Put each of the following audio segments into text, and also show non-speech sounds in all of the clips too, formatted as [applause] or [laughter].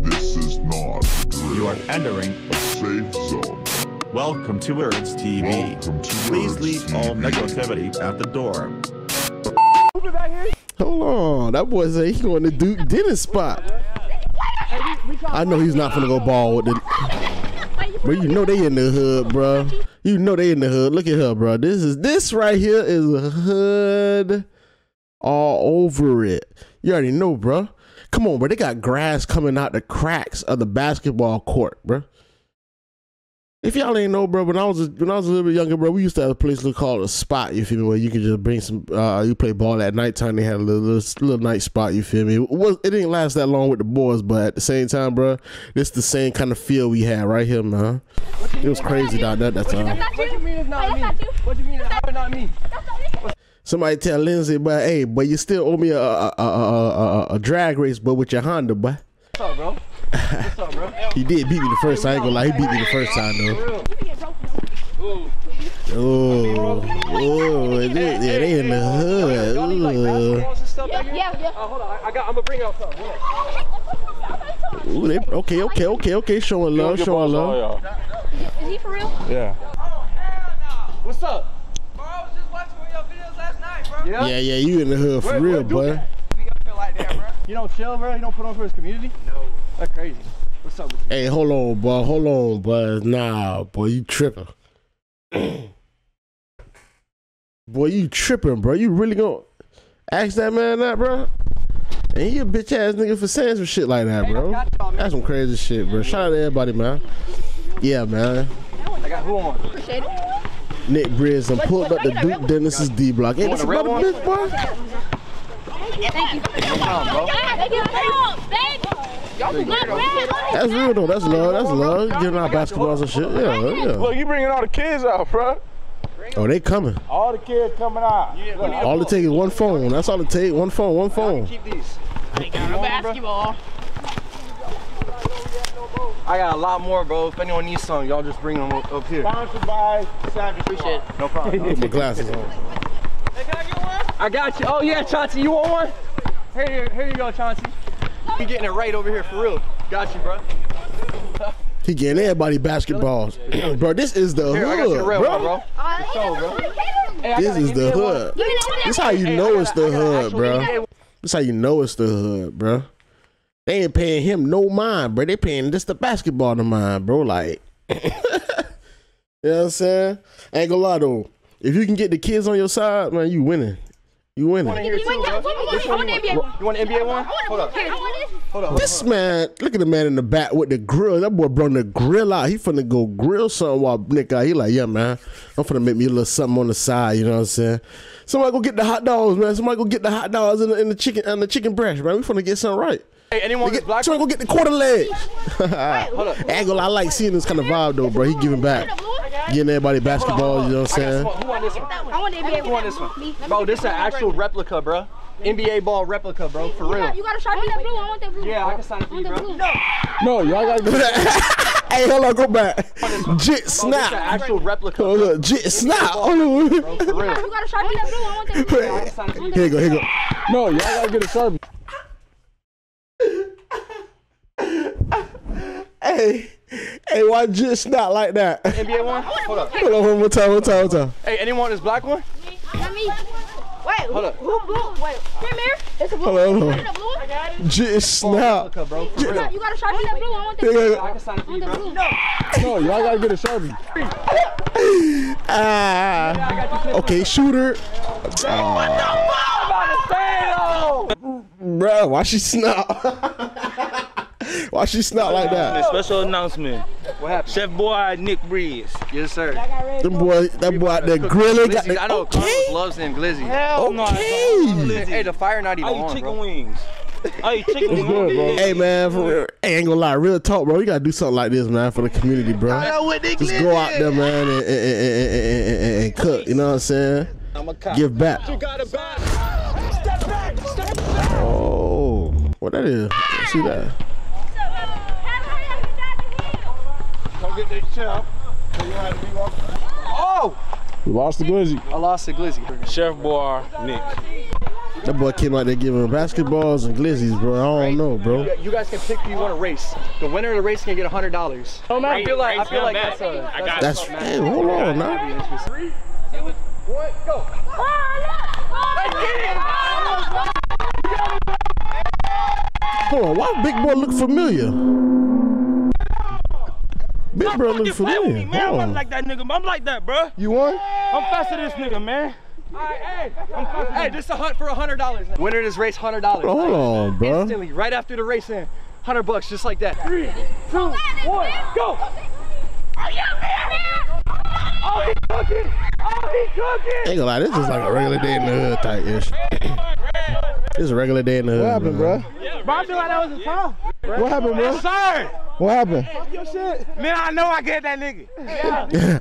This is not drill. You are entering. A safe zone. Welcome to Words TV. Welcome to Please Words leave all negativity at the door. Hold on, that boy say he going to Duke Dennis spot. I know he's not gonna go ball with the. But you know they in the hood, bro. You know they in the hood. Look at her, bro. This is this right here is a hood all over it. You already know, bro. Come on, bro. They got grass coming out the cracks of the basketball court, bro. If y'all ain't know, bro, when I was a, when I was a little bit younger, bro, we used to have a place called a spot. You feel me? Where you could just bring some. Uh, you play ball at nighttime. They had a little, little little night spot. You feel me? It, was, it didn't last that long with the boys, but at the same time, bro, this the same kind of feel we had right here, man. It was crazy down there that time. What you mean it's not me? What you mean it's not me? Somebody tell Lindsay, but hey, but you still owe me a a, a, a, a, a drag race, but with your Honda, boy. What's up, bro? What's up, bro? [laughs] He did beat me the first time. I ain't gonna lie, he beat me the first time though. Oh, oh, yeah, they in the hood. Y'all need like Ooh. basketballs and stuff back here? Yeah, yeah. Uh, hold on, I, I got. I'm gonna bring out something. Ooh, they, okay, okay, okay, okay. Showing love, showing love. Is he for real? Yeah. What's up? Bro, I was just watching one of your videos last night, bro. Yeah. Yeah, yeah, you in the hood for Where- real, where do boy. that? We got feel like that, bro. You don't chill, bro. You don't put on for his community. No. That's crazy. What's up with you? Hey, hold on, boy. Hold on, boy. Nah, boy, you tripping. [clears throat] boy, you tripping, bro. You really gonna ask that man that, bro? And he a bitch ass nigga for saying some shit like that, bro. That's some crazy shit, bro. Shout out to everybody, man. Yeah, man. I got who on? Appreciate it. Nick Briz and pulled up the Duke Dennis's D block. Ain't want this a red another one? bitch, boy? Thank you. problem, bro. Thank you. Thank you. Look, man. That's real though. That's love. That's love. Giving out basketballs and shit. Yeah, yeah. Look, you bringing all the kids out, bro. Oh, they coming. All the kids coming out. Yeah, All it take is one phone. That's all it take. One phone. One phone. Keep these. Basketball. I got a lot more, bro. If anyone needs some, y'all just bring them up, up here. Sponsored by Savage. Appreciate it. No problem. [laughs] Put my glasses on. Hey, can I get one? I got you. Oh yeah, Chauncey, you want one? Here, here you go, Chauncey. You getting it right over here for real. Got you, bro. He getting everybody basketballs. bro, this is the Here, I got you the hood, bro. one, bro. So, bro. Hey, This is the hood. This how you know it's the I got an hood, bro. NBA This how you know it's the hood, bro. They ain't paying him no mind, bro. They paying just the basketball to mind, bro. Like, [laughs] you know what I'm saying? I ain't gonna lie though. If you can get the kids on your side, man, you winning. You winning. here too, bro. Which one you want? You want an NBA one? Hold up. Hold up. This man, look at the man in the back with the grill. That boy brought the grill out. He finna go grill something while Nick out. He like, yeah, man, I'm finna make me a little something on the side. You know what I'm saying? Somebody go get the hot dogs, man. Somebody go get the hot dogs and the, and the chicken and the chicken breast, man. We finna get something right. Hey, anyone Get, that's black? somebody go get the quarter legs. Hold up. Ain't I like seeing this kind of vibe though, bro. He giving back, getting everybody basketball. You know what I'm saying? Who want this one? I want NBA Who want this one? Bro, this is an actual replica, bro. NBA ball replica, bro. For You real. got, you got a sharpie that blue. I want that [laughs] blue. Yeah, I can sign it for you, bro. blue. No, y'all gotta get hey, hold on, go back. Jit Bro, this is an snap. actual replica, Hold bro. up, jit snap. Hold on. For real. You got a sharpie that blue. I want that blue. I can sign it. Here you go, here you go. No, y'all gotta get a sharpie. [laughs] Hey, hey, why jit snap like that? NBA one? Hold up. Hold on, one more time, one more time, one more time. Hey, anyone this black one? Not me. Wait, Hold up. who blue? Wait, come here. It's a blue. Hold on, hold You on. got a blue? Jit snap. Replica, bro. For real. You got a sharpie that blue. I want that blue. I can sign it for you, that bro. blue. No, y'all gotta get a sharpie. Ah. Okay, shooter. Bro, why she snap? [laughs] why she snap like that? Special announcement. What happened? Chef boy Nick Briz. Yes, sir. Them boy, that boy out there grilling. Got Glizzy, I the, know Carlos loves them glizzy. Hell no. I Okay. don't. Hey, the fire not even I eat on, chicken bro. wings. I eat chicken [laughs] wings. good, bro. Hey man, for real. Hey, ain't gonna lie, real talk, bro. You gotta do something like this, man, for the community, bro. Just go out there, man, and, and, and, and, and, and cook. You know what I'm saying? I'm a cop. Give back. got it back. Oh, what that is? See that? Come get that chef. So oh! you have to be walking. Oh! We lost the glizzy. I lost the glizzy. Chef boy Nick. That boy came out there giving basketballs and glizzies, bro. I don't know, bro. You guys can pick who you want to race. The winner of the race can get hundred dollars. Oh, I feel like I feel like that's a. That's That's hey, hold on now. Three, two, one, go. Hold on, why Big Boy look familiar? Big Bro look Fucking play with me, familiar. man. I'm on. like that nigga. I'm like that, bro. You won. I'm faster than this nigga, man. hey, hey, this is a hunt for a hundred dollars. Winner of this race, hundred dollars. Hold on, bro. Instantly, right after the race, in, hundred bucks, just like that. Three, two, one, go. Oh, he cooking! Oh, he cooking! Ain't gonna lie, this is like a regular day in the hood type ish. this is a regular day in the hood. What happened, bro? Bro, I feel like that was a foul. What happened, bro? Sir, What happened? man, I know I get that nigga.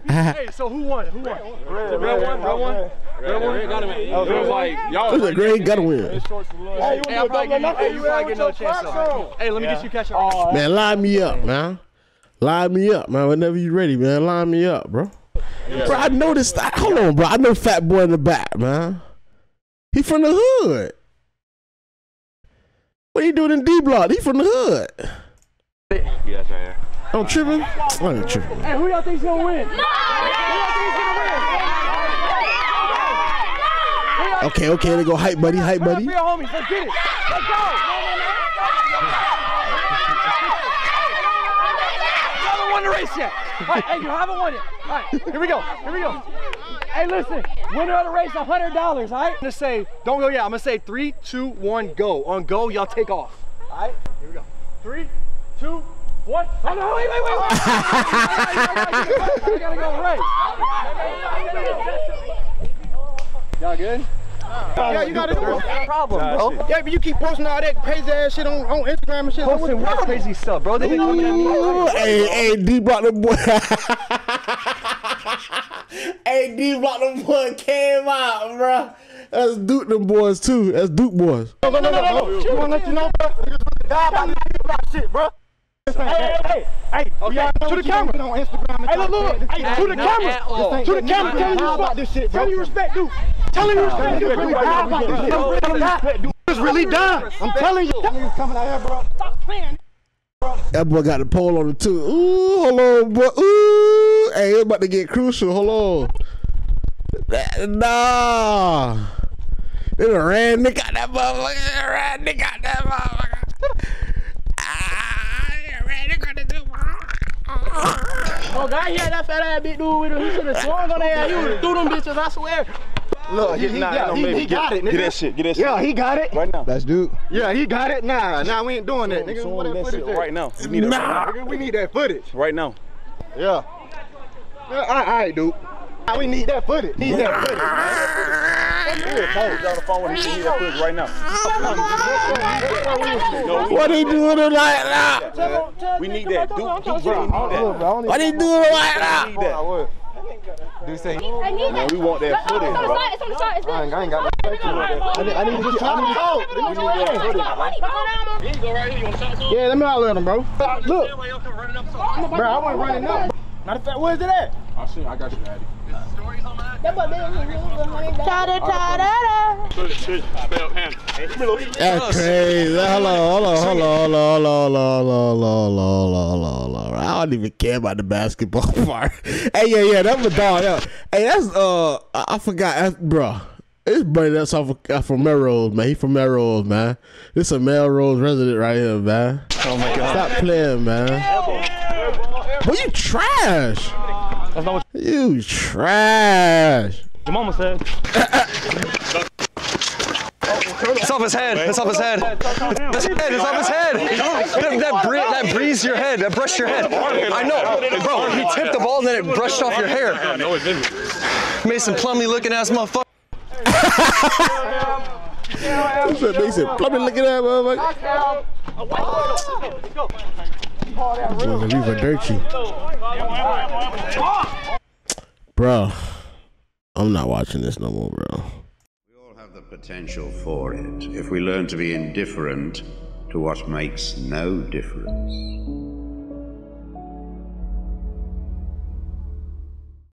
Hey, so who won? Who won? Red, red one, red one. Red one. Red Got him. It was like, y'all. This is a great gotta win. Hey, I'm probably give you, hey, you probably get another chance. though. Hey, let me get you catch up. Man, line me up, man. Line me up, man. Whenever you ready, man. Line me up, bro. Bro, I noticed. I, hold on, bro. I know Fat Boy in the back, man. He from the hood. What he doing in D Block? He from the hood. Yeah, that's right here. I'm tripping. I ain't tripping. Hey, who y'all think's gonna win? Okay, okay. They go hype, buddy. Hype, Turn up buddy. for your homies. Let's get it. Let's go. You haven't won the race yet. All right, hey, you haven't won it. All right, here we go. Here we go. Hey, listen. Winner of the race, hundred dollars. All right. I'm gonna say, don't go yet. I'm gonna say three, two, one, go. On go, y'all take off. All right. Here we go. Three, two, one. Oh no! Wait, wait, wait, wait. [laughs] I gotta go right. Y'all good? Yeah, you gotta do it. Problem, bro. Yeah, but you keep posting all that crazy ass shit on, on Instagram and shit. Posting what crazy stuff, bro. They been coming at me. Hey, hey, D Block the boy. [laughs] hey, D Block the boy came out, bro. That's Duke them boys too. That's Duke boys. No, no, no, no, no. You wanna let you know, bro? Die about this shit, bro. Hey, hey, hey, hey, Okay, to the camera. On Instagram hey, look, look, hey, to the camera, to the camera. Tell you about this shit, bro. Tell you respect, dude. Tell you respect, dude. Really die about this shit. Tell you respect, dude. It's really done. I'm telling you. Niggas coming out here, bro. Stop playing. That boy got the pole on the too. Ooh, hold on, boy. Ooh, hey, it's about to get crucial. Hold on. That- Nah. They done ran Nick out that motherfucker. They done ran Nick out that motherfucker. Ah, they done ran Nick out that motherfucker. Oh, God, yeah, that fat ass big dude with him. He should have swung on that. He would have threw them bitches, I swear. Look, he, he, yeah, he, he got it, nigga. Get that shit. Get that shit. Yeah, he got it. Right now. That's Duke. Yeah, he got it. Nah, nah, we ain't doing that, nigga. Show What that that footage shit right now. We need it right Nah. Nigga, we need that footage. Right now. Yeah. Yeah, all right, all right, Duke. Nah, We need that footage. Need that footage. He's on the phone with him. Need that footage right now. What they doing it like that? We need that. Dude, Dude, bro, we need that. Why they doing it like We that? need that. Dude say, I need Man, we want that Oh, footage, it's on the bro. side. It's on the side. I ain't, I ain't got no I need, I need to get, I need to talk. We need that footage. Yeah, let me holler at him, bro. Look, bro, I wasn't running up. Matter of fact, where's it at? That boy been in here. Ta-da-ta-da-da. That's crazy. Hold on, hold on, hold on, hold on, hold on, hold on, hold on, hold on, hold on, hold on. I don't even care about the basketball part. hey, yeah, yeah, that's my dog. Yeah. Hey, that's uh, I, I forgot, that's, bro. It's buddy that's off of, uh, from Melrose, man. He from Melrose, man. This a Melrose resident right here, man. Oh my god! Stop playing, man. Boy, you trash. That's not what You trash. your mama said. It's off his head. It's off his head. That's his head. It's off his head. That, that, bree- that breezed your head. That brushed your head. I know. Bro, he tipped the ball and then it brushed off your hair. Mason Plumlee looking ass motherfucker. He said, they said, plumbing looking at motherfucker. Boy, Reaver Dirty. Bro, I'm not watching this no more, bro. We all have the potential for it if we learn to be indifferent to what makes no difference.